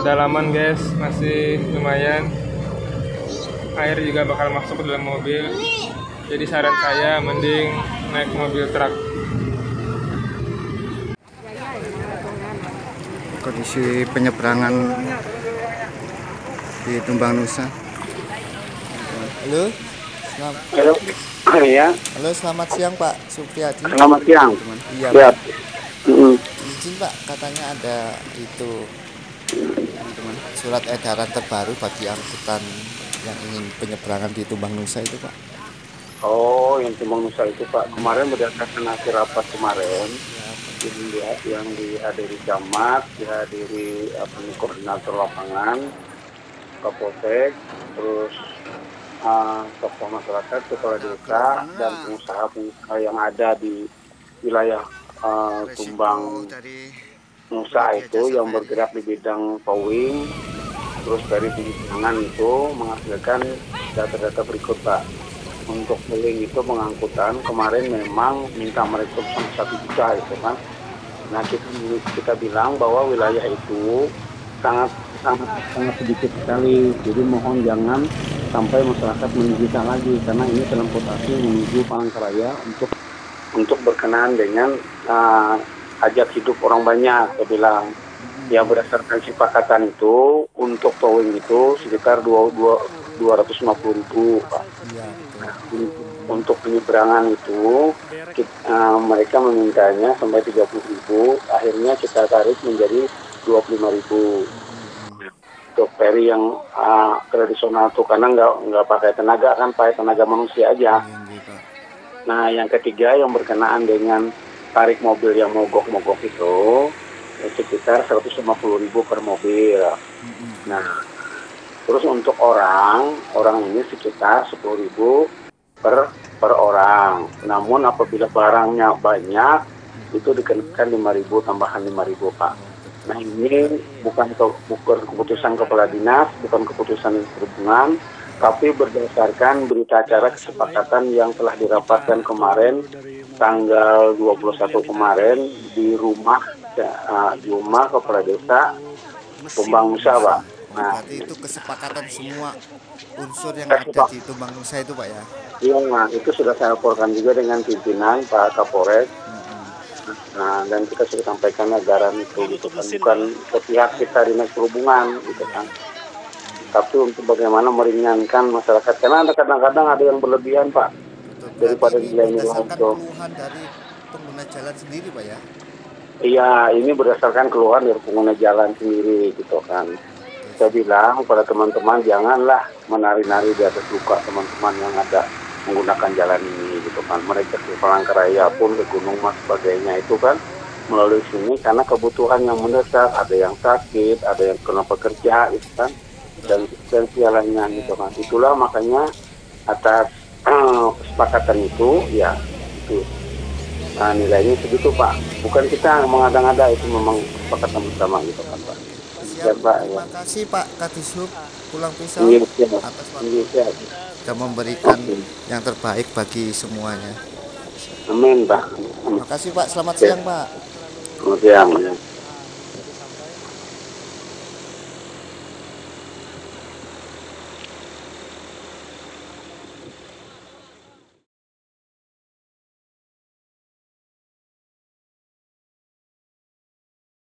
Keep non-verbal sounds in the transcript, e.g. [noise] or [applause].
kedalaman guys. Masih lumayan. Air juga bakal masuk ke dalam mobil. Jadi saran saya mending naik mobil truk. Kondisi penyeberangan di Tumbang Nusa. Halo, selamat, Halo, ya, halo selamat siang Pak Supriyadi. selamat siang. Iya, Ya. Mm, izin Pak, katanya ada itu teman-teman surat edaran terbaru bagi angkutan yang ingin penyeberangan di Tumbang Nusa itu Pak. Oh, yang Tumbang Nusa itu Pak, kemarin berdasarkan hasil rapat kemarin, yang, di, yang dihadiri camat, dihadiri apa nih, koordinator lapangan, kapolsek, terus uh, tokoh masyarakat, kepala desa, dan pengusaha-pengusaha yang ada di wilayah uh, Tumbang dari Nusa itu yang bergerak di bidang towing, terus dari penyimpanan itu menghasilkan data-data berikut Pak. Untuk towing itu pengangkutan kemarin memang minta mereka sampai satu juta itu kan. Nah kita, kita bilang bahwa wilayah itu sangat sangat sangat sedikit sekali. Jadi mohon jangan sampai masyarakat meninggikan lagi karena ini transportasi menuju Palangkaraya untuk untuk berkenaan dengan uh, hajat hidup orang banyak. Saya bilang yang berdasarkan kesepakatan itu untuk towing itu sekitar dua dua ratus lima puluh ribu pak. Iya, betul. Untuk penyeberangan itu kita, uh, mereka memintanya sampai tiga puluh ribu. Akhirnya kita tarik menjadi dua puluh lima ribu. Untuk ferry yang uh, tradisional tuh karena nggak nggak pakai tenaga kan pakai tenaga manusia aja. Iya, iya. Nah, yang ketiga yang berkenaan dengan tarik mobil yang mogok-mogok itu sekitar 150 ribu per mobil. Nah, terus untuk orang, orang ini sekitar 10 ribu per per orang. Namun apabila barangnya banyak, itu dikenakan 5 ribu tambahan 5 ribu Pak. Nah ini bukan ke- bukan keputusan kepala dinas, bukan keputusan perhubungan, tapi berdasarkan berita acara kesepakatan yang telah dirapatkan kemarin tanggal 21 kemarin di rumah ya, di rumah kepala desa Tumbang Nusa Pak. Nah, Berarti itu kesepakatan semua unsur yang ada di Tumbang Nusa itu Pak ya. iya, nah, itu sudah saya laporkan juga dengan pimpinan Pak Kapolres. Nah, dan kita sudah sampaikan ajaran itu gitu kan bukan ke pihak kita dinas perhubungan gitu kan. Tapi untuk bagaimana meringankan masyarakat karena ada kadang-kadang ada yang berlebihan Pak. Betul. Daripada itu. keluhan dari pengguna jalan sendiri Pak ya. Iya, ini berdasarkan keluhan dari pengguna jalan sendiri gitu kan. Saya bilang pada teman-teman janganlah menari-nari di atas luka teman-teman yang ada menggunakan jalan ini gitu kan. Mereka ke Palangkaraya pun ke Gunung Mas sebagainya itu kan melalui sini karena kebutuhan yang mendesak, ada yang sakit, ada yang kena pekerja itu kan dan dan lainnya gitu kan. Itulah makanya atas [clears throat] kesepakatan itu ya itu Nah, nilainya segitu Pak. Bukan kita mengada-ngada itu memang kesepakatan bersama gitu kan Pak. Ya, Siap. Pak, ya. Terima kasih Pak Kadishub Pulang Pisau Iya, siap. atas waktu siap. sudah memberikan yang terbaik bagi semuanya. Amin Pak. Terima kasih Pak. Selamat siang Pak. Selamat siang. ya.